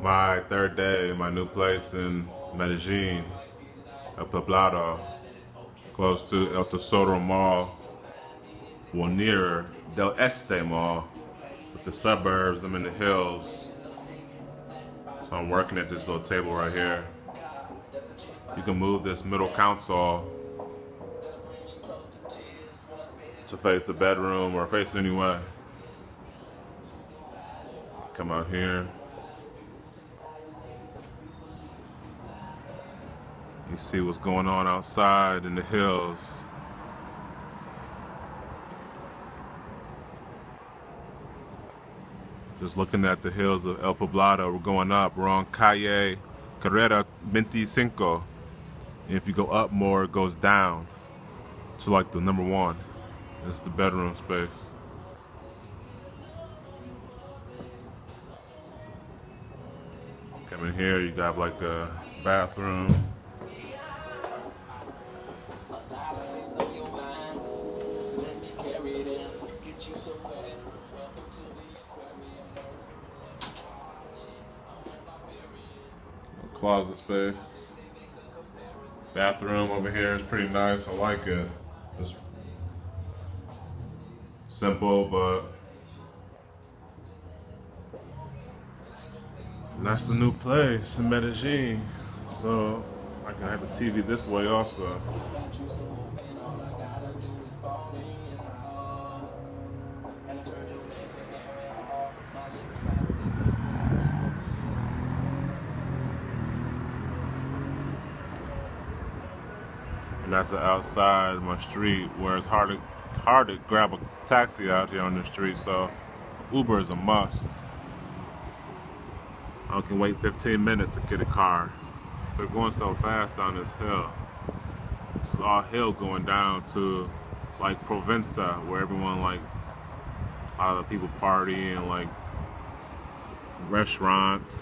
my third day, my new place in Medellin, El Poblado, close to El Tesoro Mall, well near Del Este Mall, with the suburbs, I'm in the hills. So I'm working at this little table right here. You can move this middle console to face the bedroom or face anyway. Come out here. You see what's going on outside in the hills. Just looking at the hills of El Poblado, we're going up. We're on Calle Carrera 25. And if you go up more, it goes down to like the number one. It's the bedroom space. Come in here, you got like a bathroom. Closet space. Bathroom over here is pretty nice. I like it. It's simple, but that's the new place in Medellin. So I can have the TV this way also. And that's outside my street where it's hard to hard to grab a taxi out here on the street so Uber is a must. I can wait 15 minutes to get a car. They're going so fast down this hill. It's all hill going down to like Provenza where everyone like a lot of people party and like restaurants